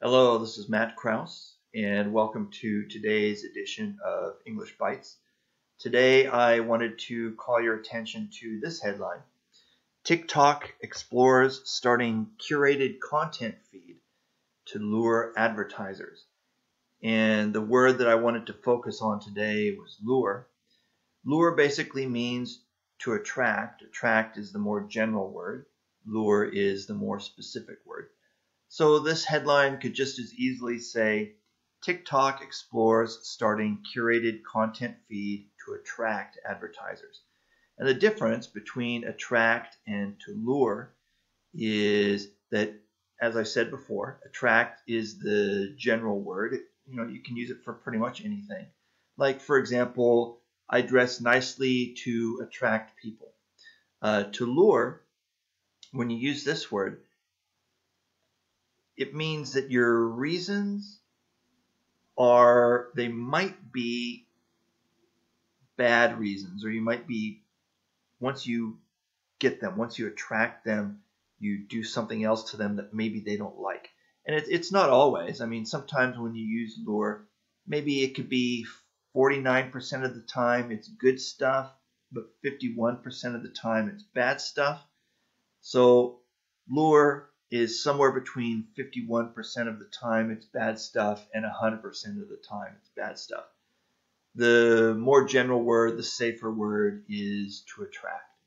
Hello, this is Matt Krause, and welcome to today's edition of English Bites. Today, I wanted to call your attention to this headline TikTok explores starting curated content feed to lure advertisers. And the word that I wanted to focus on today was lure. Lure basically means to attract. Attract is the more general word, lure is the more specific word. So this headline could just as easily say TikTok explores starting curated content feed to attract advertisers. And the difference between attract and to lure is that, as I said before, attract is the general word. You know, you can use it for pretty much anything. Like, for example, I dress nicely to attract people. Uh, to lure, when you use this word, it means that your reasons are, they might be bad reasons, or you might be, once you get them, once you attract them, you do something else to them that maybe they don't like. And it, it's not always. I mean, sometimes when you use lure, maybe it could be 49% of the time it's good stuff, but 51% of the time it's bad stuff. So lure is somewhere between 51% of the time it's bad stuff and 100% of the time it's bad stuff. The more general word, the safer word is to attract.